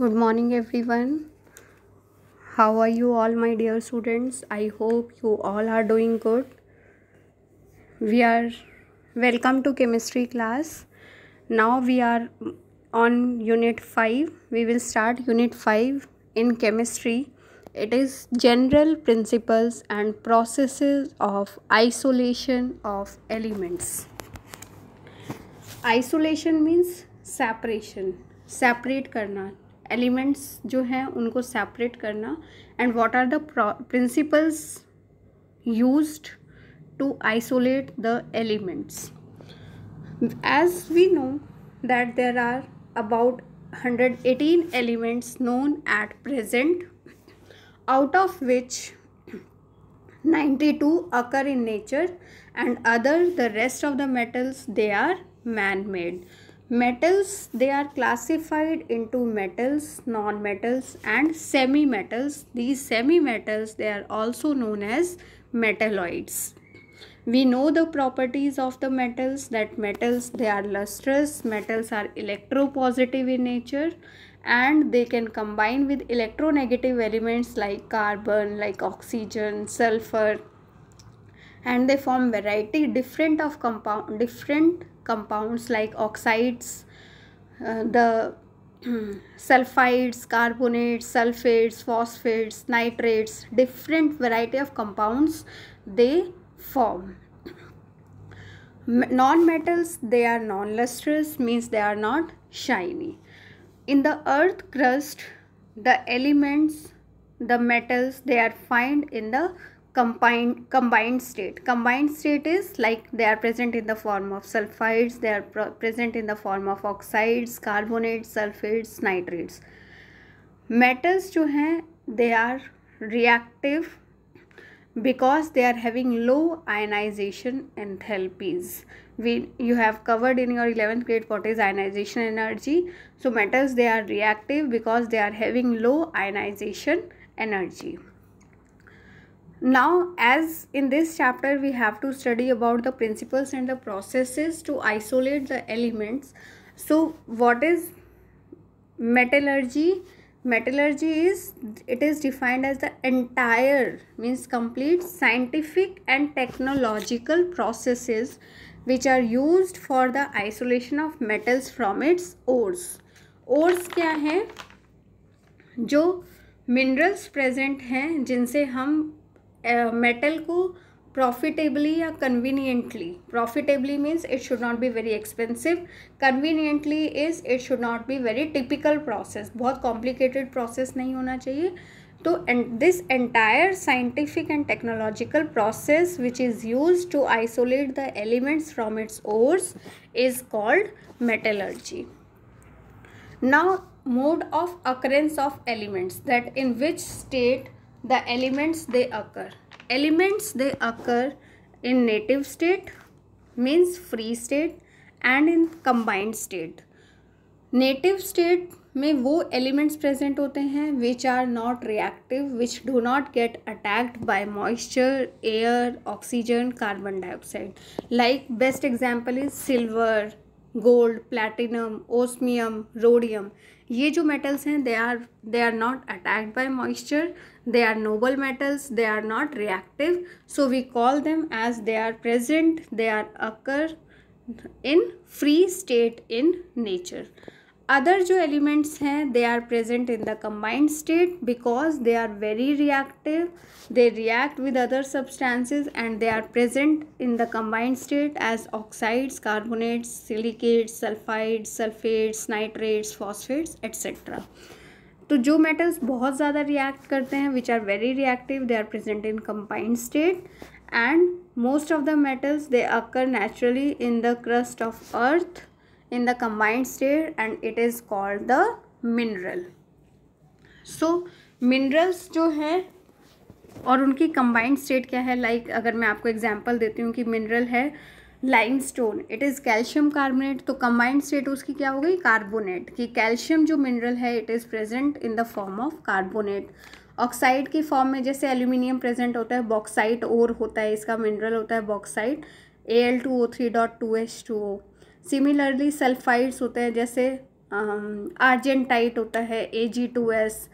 Good morning everyone. How are you all, my dear students? I hope you all are doing good. We are welcome to chemistry class. Now we are on unit 5. We will start unit 5 in chemistry. It is general principles and processes of isolation of elements. Isolation means separation, separate karna, elements जो हैं उनको separate करना and what are the principles use to isolate the elements as we know that there are about hundred eighteen elements known at present out of which ninety two occur in nature and other the rest of the metals they are man made Metals, they are classified into metals, non-metals and semi-metals. These semi-metals, they are also known as metalloids. We know the properties of the metals that metals, they are lustrous, metals are electropositive in nature and they can combine with electronegative elements like carbon, like oxygen, sulfur and they form variety different of compound different compounds like oxides, uh, the sulfides, carbonates, sulfates, phosphates, nitrates, different variety of compounds they form. Non-metals, they are non-lustrous, means they are not shiny. In the earth crust, the elements, the metals, they are found in the combined combined state combined state is like they are present in the form of sulfides they are present in the form of oxides carbonates sulfates nitrates metals जो हैं they are reactive because they are having low ionization enthalpies we you have covered in your 11th grade what is ionization energy so metals they are reactive because they are having low ionization energy now as in this chapter we have to study about the principles and the processes to isolate the elements so what is metallurgy metallurgy is it is defined as the entire means complete scientific and technological processes which are used for the isolation of metals from its ores ores kya hai jo minerals present hain jinse hum metal को profitably या conveniently profitably means it should not be very expensive conveniently is it should not be very typical process बहुत complicated process नहीं होना चाहिए तो this entire scientific and technological process which is use to isolate the elements from its ores is called metallurgy now mode of occurrence of elements that in which state the elements they occur elements they occur in native state means free state and in combined state native state में वो elements present होते हैं which are not reactive which do not get attacked by moisture air oxygen carbon dioxide like best example is silver gold platinum osmium rhodium ये जो metals हैं they are they are not attacked by moisture they are noble metals they are not reactive so we call them as they are present they are occur in free state in nature other जो elements हैं they are present in the combined state because they are very reactive they react with other substances and they are present in the combined state as oxides carbonates silicates sulphide sulphates nitrates phosphates etcetera तो जो metals बहुत ज़्यादा react करते हैं which are very reactive they are present in combined state and most of the metals they occur naturally in the crust of earth in the combined state and it is called the mineral so so, minerals जो है और उनकी combined state क्या है like like, अगर मैं आपको example देती हूँ कि मिनरल है limestone it is calcium carbonate तो कम्बाइंड स्टेट उसकी क्या हो गई कार्बोनेट कि कैल्शियम जो मिनरल है it is present in the form of carbonate oxide की फॉर्म में जैसे एल्यूमिनियम प्रेजेंट होता है बॉक्साइट और होता है इसका मिनरल होता है bauxite A L two O three dot two H two O similarly sulphides होते हैं जैसे आर्जेंटाइट होता है ए जी टू एस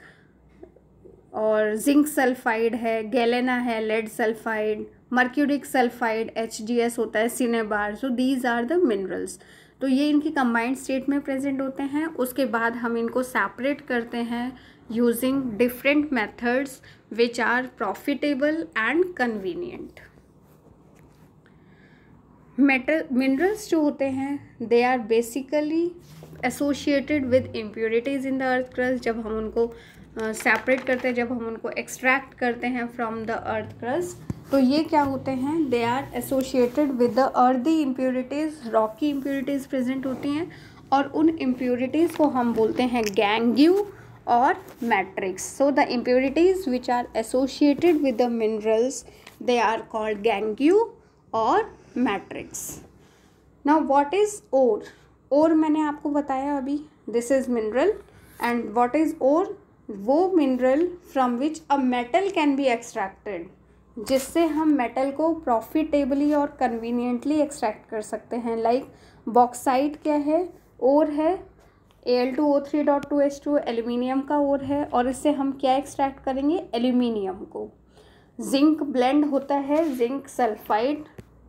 और जिंक सल्फाइड है गैलेना है lead sulphide mercuric sulphide H D S होता है cinnabar so these are the minerals तो ये इनकी कंबाइंड स्टेट में प्रेजेंट होते हैं उसके बाद हम इनको सेपरेट करते हैं using different methods which are profitable and convenient metal minerals जो होते हैं they are basically associated with impurities in the earth crust जब हम उनको सेपरेट uh, करते हैं जब हम उनको एक्सट्रैक्ट करते हैं फ्रॉम द अर्थ क्रस्ट तो ये क्या होते हैं they are associated with the earthy impurities rocky impurities present होती हैं और उन इम्प्योरिटीज़ को हम बोलते हैं गैंग्यू और matrix so the impurities which are associated with the minerals they are called gangue और matrix now what is ore ore मैंने आपको बताया अभी this is mineral and what is ore वो mineral from which a metal can be extracted जिससे हम metal को profitably और कन्वीनियंटली एक्सट्रैक्ट कर सकते हैं लाइक like, बॉक्साइट क्या है ओर है A L two O three dot two H two aluminium का ओर है और इससे हम क्या एक्सट्रैक्ट करेंगे एल्यूमिनियम को जिंक ब्लेंड होता है जिंक सल्फाइड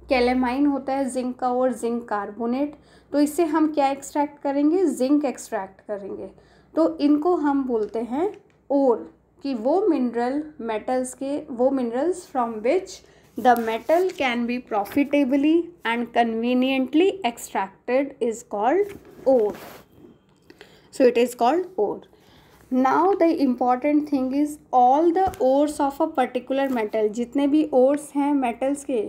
कैलेमाइन होता है जिंक का और जिंक कार्बोनेट तो इससे हम क्या एक्सट्रैक्ट करेंगे जिंक एक्सट्रैक्ट करेंगे तो इनको हम बोलते हैं ओर कि वो मिनरल मेटल्स के वो minerals from which the metal can be profitably and conveniently extracted is called ore so it is called ore now the important thing is all the ores of a particular metal जितने भी ores हैं metals के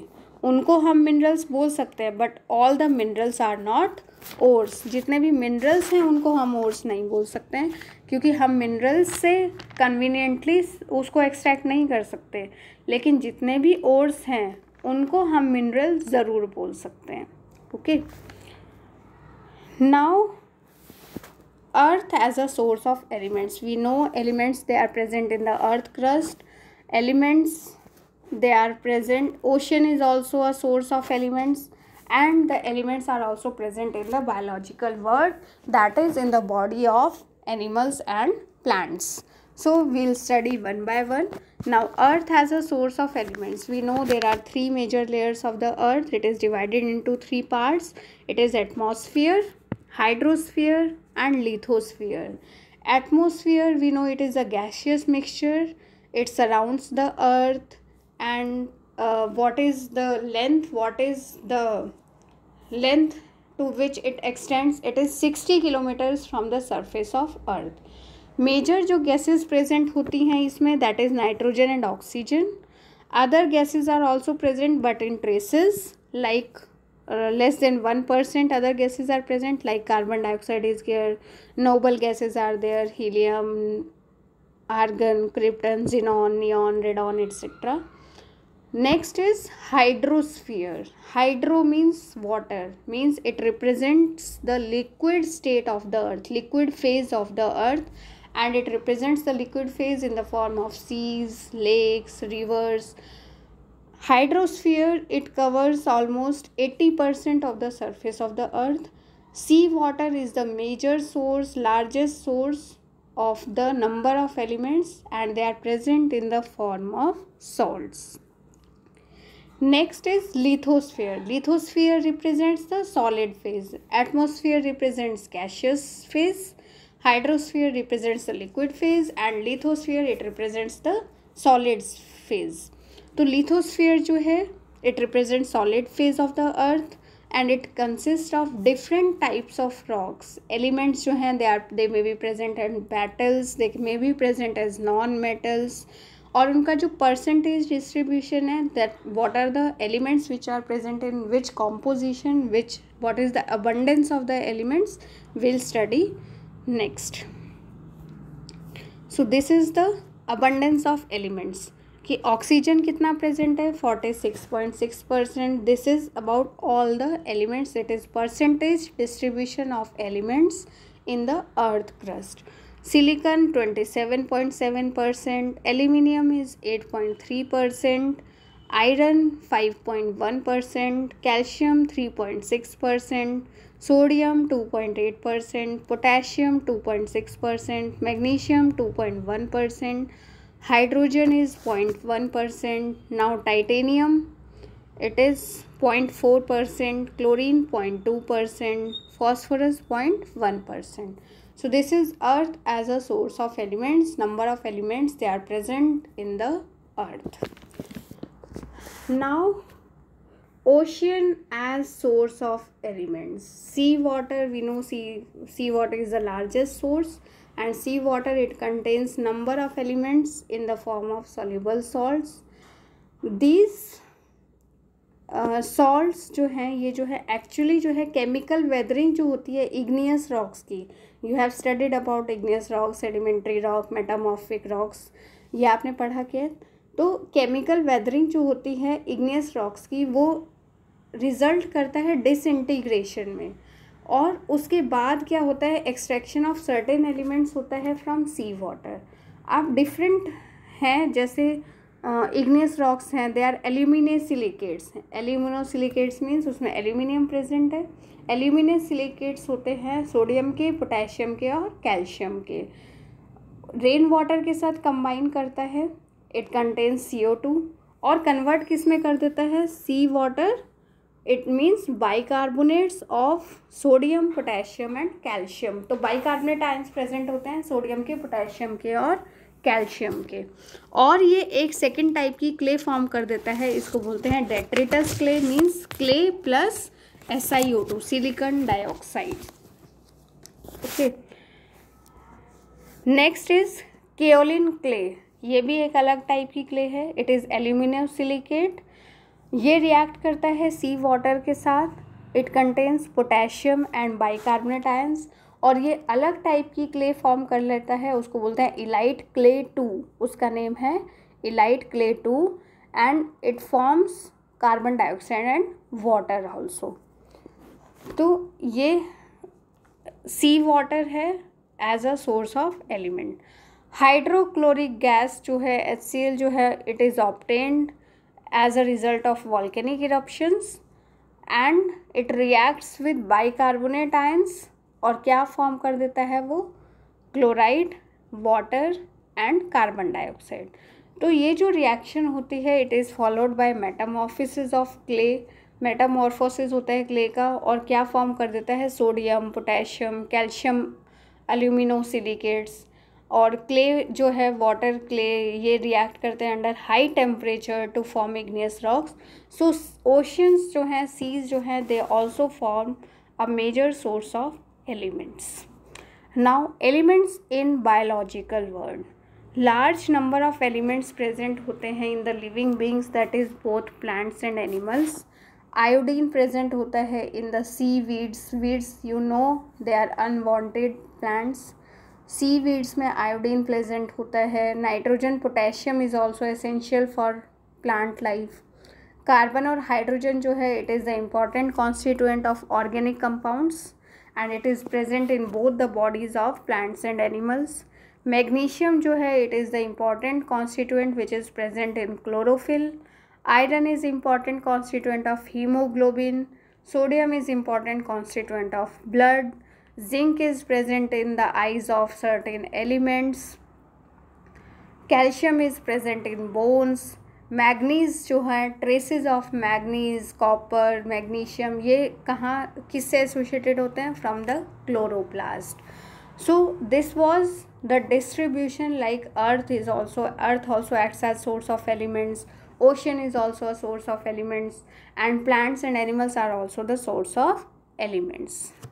उनको हम minerals बोल सकते हैं but all the minerals are not ores जितने भी मिनरल्स हैं उनको हम ओर्स नहीं बोल सकते हैं क्योंकि हम मिनरल्स से कन्वीनियंटली उसको एक्सट्रैक्ट नहीं कर सकते लेकिन जितने भी ओर्स हैं उनको हम मिनरल ज़रूर बोल सकते हैं okay now earth as a source of elements we know elements they are present in the earth crust elements they are present ocean is also a source of elements and the elements are also present in the biological world that is in the body of animals and plants so we'll study one by one now earth has a source of elements we know there are three major layers of the earth it is divided into three parts it is atmosphere hydrosphere and lithosphere atmosphere we know it is a gaseous mixture it surrounds the earth and uh, what is the length what is the length to which it extends it is 60 kilometers from the surface of earth major जो gases present होती हैं इसमें that is nitrogen and oxygen other gases are also present but in traces like less than 1% other gases are present like carbon dioxide is here noble gases are there helium argon krypton xenon neon radon etc next is hydrosphere hydro means water means it represents the liquid state of the earth liquid phase of the earth and it represents the liquid phase in the form of seas lakes rivers hydrosphere it covers almost 80% of the surface of the earth sea water is the major source largest source of the number of elements and they are present in the form of salts next is lithosphere lithosphere represents the solid phase atmosphere represents gaseous phase hydrosphere represents the liquid phase and lithosphere it represents the solid phase तो lithosphere जो है it represent solid phase of the earth and it consist of different types of rocks elements जो हैं they are they may be present and metals they may be present as non metals और उनका जो percentage distribution है that what are the elements which are present in which composition which what is the abundance of the elements will study next so this is the abundance of elements कि oxygen कितना present है forty six point six percent this is about all the elements it is percentage distribution of elements in the earth crust silicon 27.7 percent aluminium is 8.3 percent iron 5.1 percent calcium 3.6 percent sodium 2.8 percent potassium 2.6 percent magnesium 2.1 percent hydrogen is 0.1 percent now titanium it is 0.4 percent chlorine 0.2 percent phosphorus 0.1%. So this is earth as a source of elements, number of elements they are present in the earth. Now ocean as source of elements. Sea water, we know sea, sea water is the largest source and sea water it contains number of elements in the form of soluble salts. These salts जो हैं ये जो है actually जो है chemical weathering जो होती है इग्नियस रॉक्स की you have studied about igneous rocks sedimentary rock metamorphic rocks ये आपने पढ़ा क्या तो केमिकल वेदरिंग जो होती है इग्नियस रॉक्स की वो रिजल्ट करता है डिसइंटीग्रेशन में और उसके बाद क्या होता है एक्सट्रैक्शन ऑफ सर्टेन एलिमेंट्स होता है फ्रॉम सी वाटर आप डिफरेंट हैं जैसे इग्नियस रॉक्स हैं दे आर एल्यूमिनियम सिलिकेट्स हैं एल्यूमिनो सिलिकेट्स मीन्स उसमें एल्यूमिनियम प्रेजेंट है एल्यूमिनियम सिलिकेट्स होते हैं सोडियम के पोटेशियम के और कैल्शियम के रेन वाटर के साथ कंबाइन करता है it contains C O two और कन्वर्ट किस में कर देता है sea water it means bicarbonates of sodium potassium and calcium तो बाइकार्बोनेट आयंस प्रेजेंट होते हैं सोडियम के पोटेशियम के और कैल्शियम के और ये एक सेकेंड टाइप की क्ले फॉर्म कर देता है इसको बोलते हैं detritus clay means clay plus S I O two silicon dioxide okay next is kaolin clay ये भी एक अलग टाइप की क्ले है इट इज़ एल्यूमिनियम सिलिकेट ये रिएक्ट करता है सी वाटर के साथ it contains potassium and bicarbonate ions और ये अलग टाइप की क्ले फॉर्म कर लेता है उसको बोलते हैं इलाइट क्ले टू उसका नेम है illite clay two and it forms carbon dioxide and water also तो ये सी वाटर है as a source of element hydrochloric gas जो है एच जो है it is obtained as a result of volcanic eruptions and it reacts with bicarbonate ions और क्या form कर देता है वो chloride water and carbon dioxide तो ये जो रिएक्शन होती है it is followed by metamorphosis of clay metamorphosis होता है क्ले का और क्या फॉर्म कर देता है सोडियम पोटेशियम कैल्शियम एल्यूमिनोसिलिकेट्स और क्ले जो है वाटर क्ले ये रिएक्ट करते हैं under high temperature to form igneous rocks so oceans जो हैं सीज जो हैं they also form a major source of elements now elements in biological world large number of elements present होते हैं in the living beings that is both plants and animals iodine present होता है in the seaweeds weeds you know they are unwanted plants seaweeds में iodine present होता है nitrogen potassium is also essential for plant life carbon और hydrogen जो है it is the important constituent of organic compounds and it is present in both the bodies of plants and animals. Magnesium जो है it is the important constituent which is present in chlorophyll. Iron is important constituent of hemoglobin. Sodium is important constituent of blood. Zinc is present in the eyes of certain elements. Calcium is present in bones. Manganese जो है traces of manganese copper magnesium ये कहाँ किससे associated होते हैं from the chloroplast so this was the distribution like earth is also earth also acts as source of elements ocean is also a source of elements and plants and animals are also the source of elements